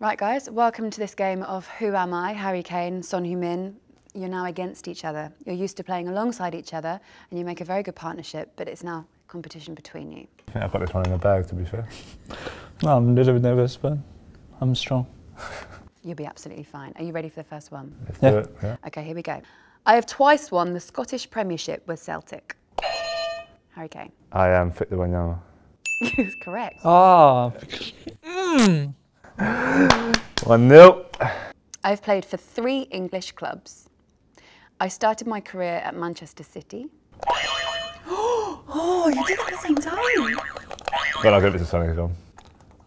Right, guys, welcome to this game of Who Am I? Harry Kane, Son Heung-min. You're now against each other. You're used to playing alongside each other, and you make a very good partnership, but it's now competition between you. I think I've got this one in the bag, to be fair. No, I'm a little bit nervous, but I'm strong. You'll be absolutely fine. Are you ready for the first one? Let's Yeah. do it. Yeah. Okay, here we go. I have twice won the Scottish Premiership with Celtic. Harry Kane. I am Victor Wanyama. It's correct. Ah, 1 0. I've played for three English clubs. I started my career at Manchester City. oh, you did it at the same time. Well, I'll give it to Sonny as well.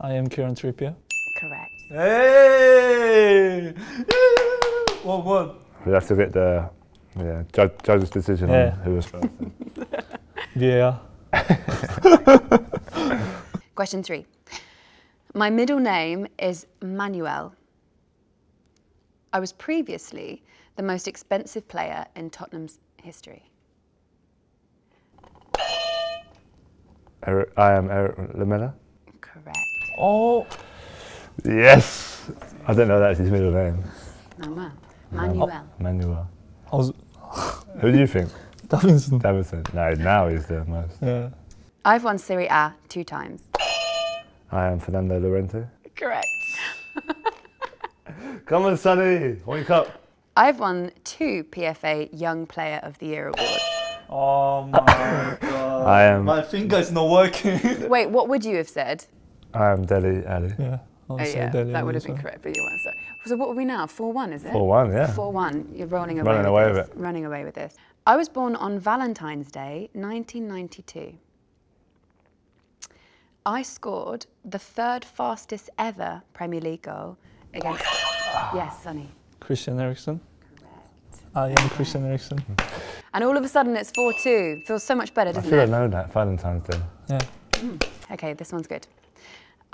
I am Kieran Trippier. Correct. Hey! One one. We have to get the yeah, judge, judge's decision Yeah. on who was first. VAR. Question three. My middle name is Manuel. I was previously the most expensive player in Tottenham's history. Eric, I am Eric Lamela. Correct. Oh, Yes! I don't know that's his middle name. Manuel. Manuel. Manuel. I was Who do you think? Davinson. Davison. No, now he's the most. Yeah. I've won Serie A two times. I am Fernando Llorente. Correct. Come on, Sonny. Wake up. I've won two PFA Young Player of the Year awards. Oh my god. I am. My finger's not working. Wait, what would you have said? I am Dele Alli. yeah. I'll Oh, yeah, Dele that would have been well. correct, but you weren't. So, so what are we now? 4 1, is it? 4 1, yeah. 4 1. You're rolling away, Running with, away this. with Running away with this. I was born on Valentine's Day, 1992. I scored the third fastest ever Premier League goal against. yes, Sonny. Christian Eriksen. I am ah, Christian Eriksen. Mm-hmm. And all of a sudden it's 4 2. Feels so much better, I doesn't should have known that. Valentine's Day. Yeah. Mm. Okay, this one's good.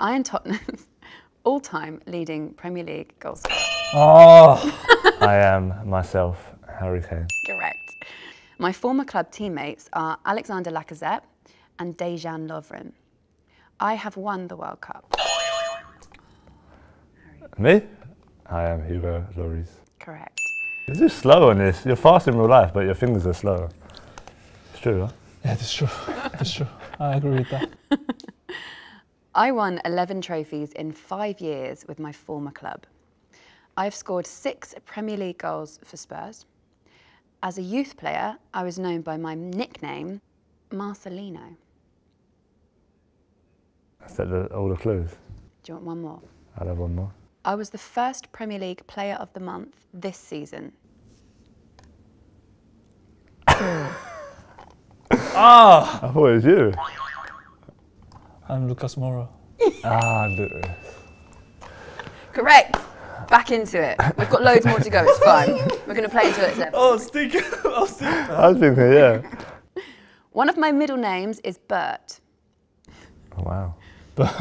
I am Tottenham's all time leading Premier League goal scorer. Oh. I am myself, Harry Kane. Correct. My former club teammates are Alexander Lacazette and Dejan Lovren. I have won the World Cup. Me? I am Hugo Lloris. Correct. You're just slow on this. You're fast in real life, but your fingers are slow. It's true, huh? Yeah, that's true. That's true. I agree with that. I won 11 trophies in five years with my former club. I've scored six Premier League goals for Spurs. As a youth player, I was known by my nickname, Marcelino. Is that the, all the clues? Do you want one more? I'll have one more. I was the first Premier League Player of the Month this season. Ah! I thought it was you. I'm Lucas Moura. Ah, look. Correct. Back into it. We've got loads more to go. It's fine. We're going to play until it's level. Oh, stick. oh, stick. I was thinking, yeah. One of my middle names is Bert. Oh, wow.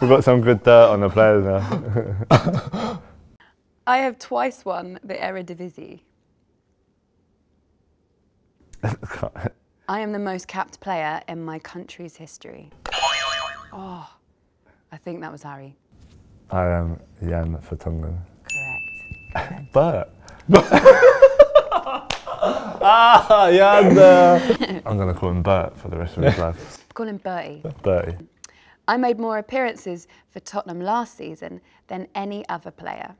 We've got some good dirt on the players now. I have twice won the Eredivisie. I am the most capped player in my country's history. Oh, I think that was Harry. I am Jan Vertonghen. Correct. Bert. Ah, yeah. The... I'm going to call him Bert for the rest of his life. Call him Bertie. Bertie. I made more appearances for Tottenham last season than any other player.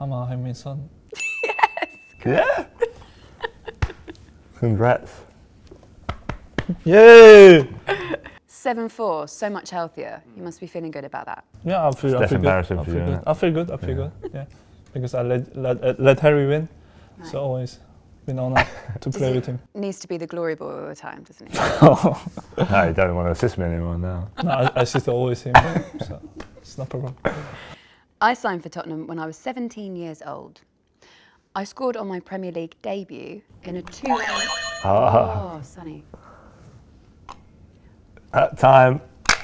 I'm a Heung-min yes. Yeah? Congrats. Yay! 7 4, so much healthier. You must be feeling good about that. Yeah, I feel, I That's feel good. embarrassing I for feel you, good. isn't? I feel good. I feel Yeah. good. Yeah, because I let let, uh, let Harry win. Right. So always been honored to play he- with him. Needs to be the glory boy all the time, doesn't he? no, No, you don't want to assist me anymore now. I, I sit always him. So it's no problem. I signed for Tottenham when I was 17 years old. I scored on my Premier League debut in a 2 1. Ah, Oh, Sonny. at time. Do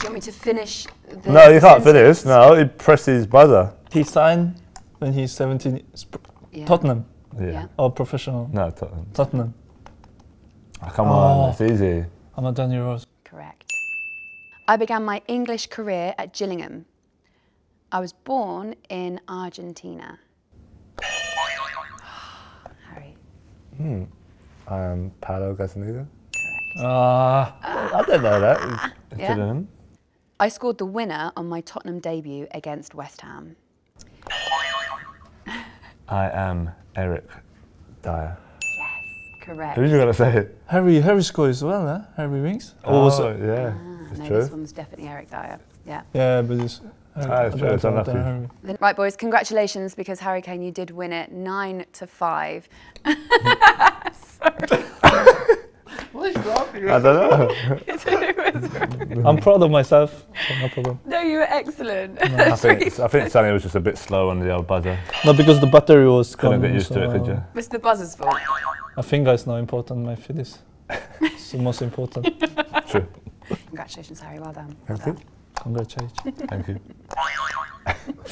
you want me to finish the No, you can't sentence? finish. No, he pressed his buzzer. He signed when he's 17. Sp- Yeah. Tottenham Yeah. Yeah. or professional? No, Tottenham. Tottenham. Oh, come Oh. on, it's easy. I'm a Danny Rose. Correct. I began my English career at Gillingham. I was born in Argentina. Harry. I am Paolo Gazzaniga. Ah, I don't know that. It's Yeah. Gillingham. I scored the winner on my Tottenham debut against West Ham. I am Eric Dier. Yes, correct. Who's you gonna say it? Harry, Harry scored as well, huh? Harry Winks. Or was oh, it? yeah, Ah, it's no, true. this one's definitely Eric Dier. Yeah. Yeah, but it's. Harry, Ah, it's I true, don't it's unlucky. Right, boys, congratulations because Harry Kane, you did win it nine to five. I don't know. I'm proud of myself, no problem. no, you were excellent. I think I think Sonny was just a bit slow on the old buzzer. No, because the battery was Couldn't coming. get used to it, could so you? It's the buzzer's fault. I think it's not important. My feet is. It's the most important. True. Congratulations, Harry. Well done. Thank well you. done. Congratulations. Thank you.